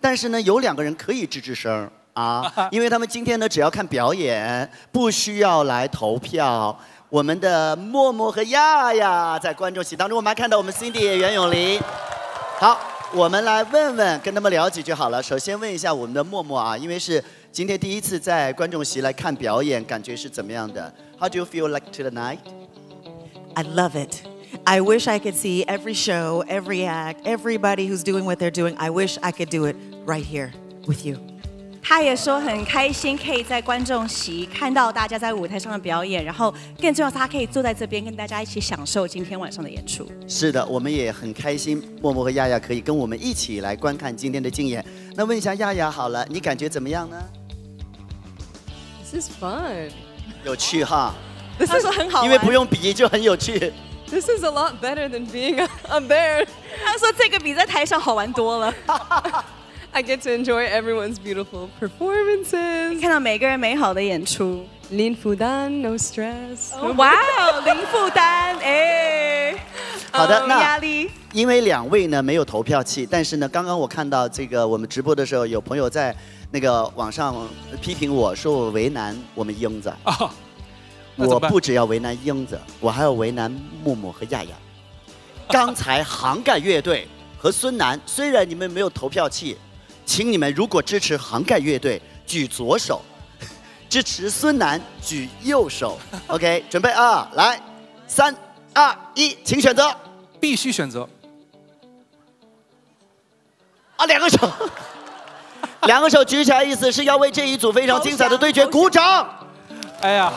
但是呢，有两个人可以吱吱声啊，因为他们今天呢，只要看表演，不需要来投票。我们的默默和亚亚在观众席当中，我们还看到我们 Cindy 袁咏琳。好，我们来问问，跟他们聊几句好了。首先问一下我们的默默啊，因为是今天第一次在观众席来看表演，感觉是怎么样的？How do you feel like tonight? I love it. I wish I could see every show, every act, everybody who's doing what they're doing. I wish I could do it right here with you. 他也说很开心，可以在观众席看到大家在舞台上的表演，然后更重要是他可以坐在这边跟大家一起享受今天晚上的演出。是的，我们也很开心，默默和亚亚可以跟我们一起来观看今天的竞演。那问一下亚亚好了，你感觉怎么样呢？This is fun. 有趣哈。他说很好，因为不用比就很有趣。This is a lot better than being a, a bear. 他说这个比在台上好玩多了。I get to enjoy everyone's beautiful performances. 看到每个人美好的演出。零负担，no stress。哇哦，零负担，哎。好的，那压力。因为两位呢没有投票器，但是呢，刚刚我看到这个我们直播的时候，有朋友在那个网上批评我说我为难我们英子。我不只要为难英子，我还要为难木木和亚亚。刚才杭盖乐队和孙楠，虽然你们没有投票器，请你们如果支持杭盖乐队举左手，支持孙楠举右手。OK，准备啊，来，三二一，请选择。必须选择。啊，两个手，两个手举起来，意思是要为这一组非常精彩的对决鼓掌。哎呀。